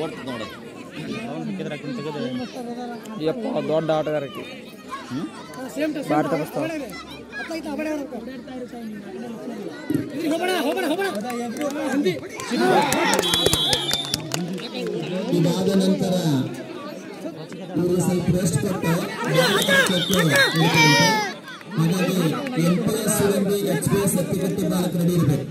ಓಡ್ತದೆ ನೋಡೋದು ಯಪ್ಪ, ದೊಡ್ಡ ಆಟಗಾರಕ್ಕೆ ಭಾರತ ಇದಾದ ನಂತರ ಸ್ವಲ್ಪ ರೆಸ್ಟ್ ಕೊಟ್ಟು ಹಾಗಾಗಿ M P S H P S ಇರಬೇಕು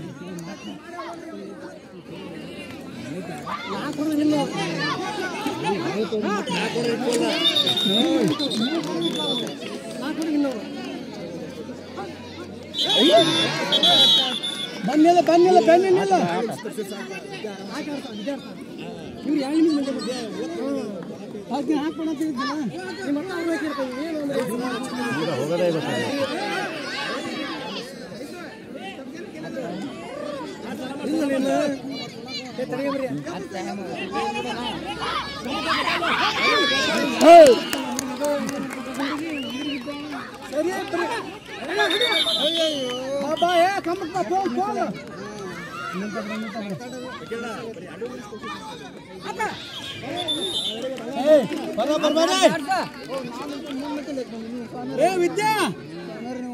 ಬನ್ನಿಲ್ಲ ಬನ್ನಿಲ್ಲ ಬನ್ನಿಲ್ಲ ಇವ್ರು ಇಲ್ಲ ಇಲ್ಲ ಏ, ವಿದ್ಯಾ.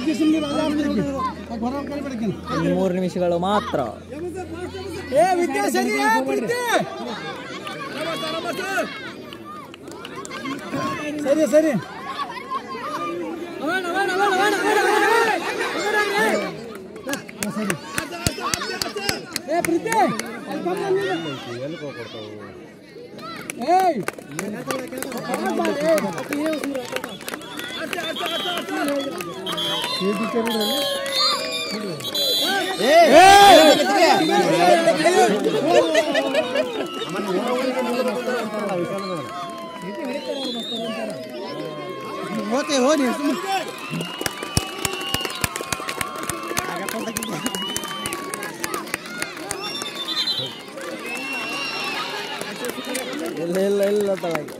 ಕಂಬ ಹಚ್ಚಿ ಬರ, ಕಂಬ ಹಿಡ್ಕೊಳ, ಗೆಳು, ಗೆಳು. ಏ, ಫೋನ್ ಇರ್ಬೇಡ ಫೋನ್ ಇರ್ಬೇಡ ಹಿಡಿ, ಹಿಡಿ, ಹಿಡಿ. ಸರ್ ಸರ್ ಮೈನಸ್ ತೆಗಿ ಕಿಟಕಿರಿ ಬಡ ಬಡ ಪೋಲಿ ಹೋಗಿ ಮನಸ್ಸು ಮಾಡ್ತೀರಿ ಏಯ್ ಏಯ್ ಪೋಲಿ ಹೋಗಿ ಪೋಲಿ ಹೊರಗೆ ಬರ್ಬೇಡ ಸುಮ್ಮನೆ ಹೋಗಿ ನೀನು ಅಲ್ಲಿ ಬನ್ನಿ ಬನ್ನಿ ಬಾಬು ಈಗ ಸುಮ್ಮನೆ ಅಲ್ಲ ಹೊರಗೆ ಕಳಿಬೇಡಕ್ಕೆ ಮೂರು ನಿಮಿಷಗಳು ಮಾತ್ರ ಏ ವಿದ್ಯಾ ಸರಿ ಏ ಪ್ರೀತಿ ಸರಿ ಸರಿ ಸರಿ ಏ ಪ್ರೀತಿ ಅಲ್ಲಿ ಕಮ್ಮಿ ಅಂದಿಲ್ಲ. ಏಯ್ ಬಾ, ಬಾ, ಏಯ್. ಹೋತೆ ಹೋಗಿ ಇಲ್ಲ ಇಲ್ಲ ಇಲ್ಲ ತಳಗೆ ಏ ಕುಮ್ಮತ್ಕಾರ್ರೆ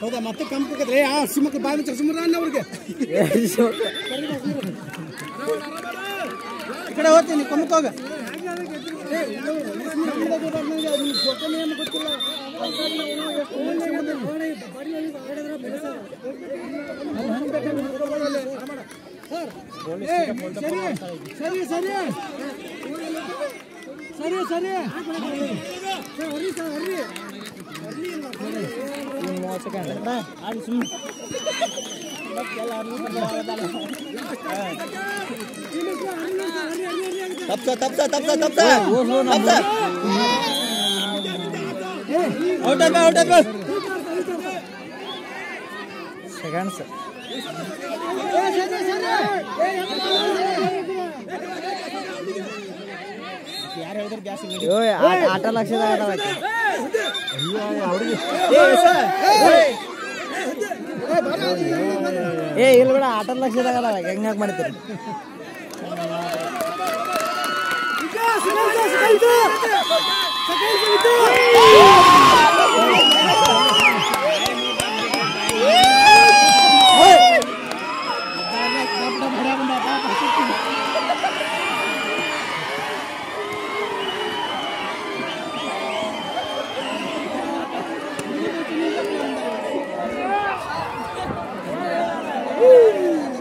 ಹೌದಾ ಮತ್ತೆ ಕಂಪಕದ್ರೆ ಆ ಸಿಮಕ್ಕೆ ಬಾಯಿ ಮುಚ್ಚ ಸುಮ್ಮನೆ ಅನ್ನ ಅವ್ರಿಗೆ. ಈ ಕಡೆ ಹೋಗ್ತೀನಿ ಕಮ್ಮಕ್ಕೆ ಹೋಗ. ಸರ್, ಸರಿ ಸರಿ ಸರಿ ಸರಿ ಸರಿ ಸರ್, ಹೊರ್ರಿ ಸರ್ ಹೊರ್ರಿ ಮೂವತ್ತು ಸೆಕೆಂಡ್ ಅಲ್ಲಿ ಸುಮ್ಮನೆ ತಪ್ಸ ತಪ್ಸ ತಪ್ಸ ತಪ್ಸ ತಪ್ಸ ಔಟ್ ಆಗ ಔಟ್ ಆಗ ಸೆಕೆಂಡ್ಸ್ ಯಾರು ಹೇಳಿದ್ರೆ ಗ್ಯಾಸ್ ಅಯ್ಯೋ ಆ- ಆಟ ಆಕೆ. ಏ ಇಲ್ಲ ಬಿಡ ಆಟ ಲಕ್ಷದಾಗ ಅದಾವ ಆಕೆ. ಹೆಂಗ್ ಯಾಕೆ ಮಾಡ್ತೀರಿ